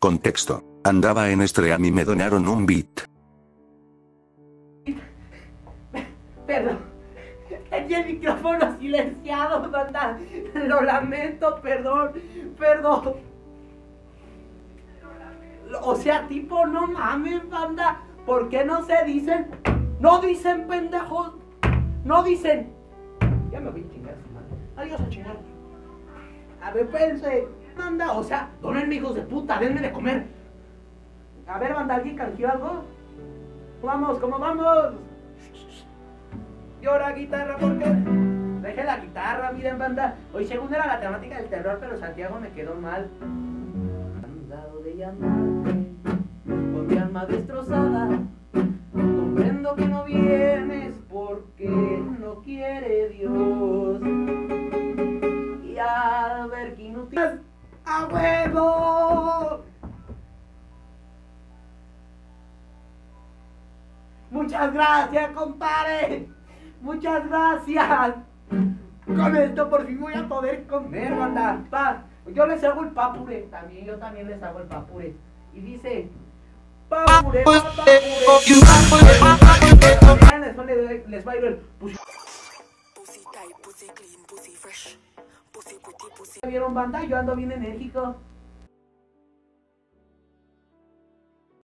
Contexto. Andaba en Stream y me donaron un beat. Perdón. El micrófono silenciado, banda. Lo lamento, perdón, perdón. O sea, tipo, no mames, banda. ¿Por qué no se dicen? No dicen pendejos. No dicen. Ya me voy a chingar su madre. Adiós a chingar. A ver, pense. O sea, donenme hijos de puta, denme de comer. A ver, banda, ¿alguien canjeó algo? Vamos, ¿cómo vamos? Llora guitarra porque dejé la guitarra, miren banda. Hoy según era la temática del terror, pero Santiago me quedó mal. Andado de llamarte con mi alma destrozada. Comprendo que no vienes porque no quiere Dios. ¡A huevo! Muchas gracias, compadre. Muchas gracias. Con esto por fin voy a poder comer, banda. Yo les hago el papure. También, yo también les hago el papure. Y dice. Papure, papure. Les, pussy. Pussy clean, pussy fresh. ¿Vieron banda? Yo ando bien enérgico.